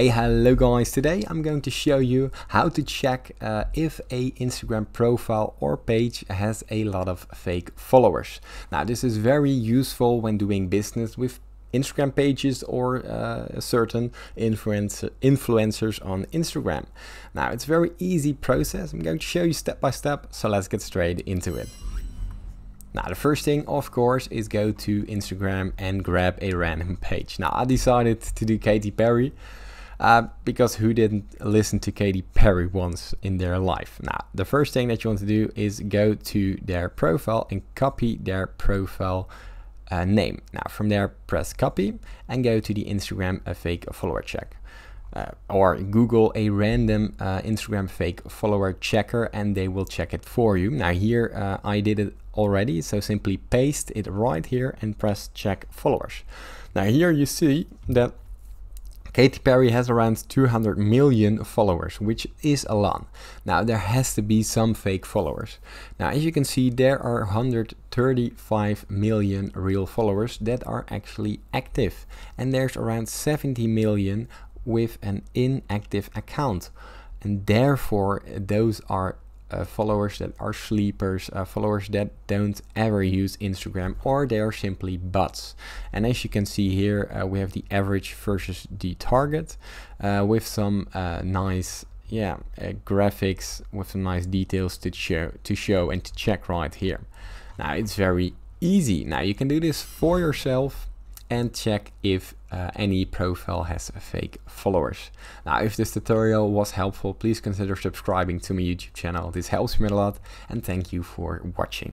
Hey, hello guys. Today I'm going to show you how to check uh, if a Instagram profile or page has a lot of fake followers. Now, this is very useful when doing business with Instagram pages or uh, certain influencer influencers on Instagram. Now, it's a very easy process. I'm going to show you step by step. So let's get straight into it. Now the first thing of course is go to Instagram and grab a random page. Now I decided to do Katy Perry uh, because who didn't listen to Katy Perry once in their life? Now, the first thing that you want to do is go to their profile and copy their profile uh, name. Now, from there, press copy and go to the Instagram a fake follower check. Uh, or Google a random uh, Instagram fake follower checker and they will check it for you. Now here uh, I did it already, so simply paste it right here and press check followers. Now here you see that Katy Perry has around 200 million followers, which is a lot. Now there has to be some fake followers. Now as you can see there are 135 million real followers that are actually active and there's around 70 million with an inactive account and therefore those are uh, followers that are sleepers, uh, followers that don't ever use Instagram, or they are simply bots. And as you can see here, uh, we have the average versus the target uh, with some uh, nice yeah uh, graphics with some nice details to show to show and to check right here. Now it's very easy. Now you can do this for yourself and check if uh, any profile has fake followers. Now, if this tutorial was helpful, please consider subscribing to my YouTube channel. This helps me a lot and thank you for watching.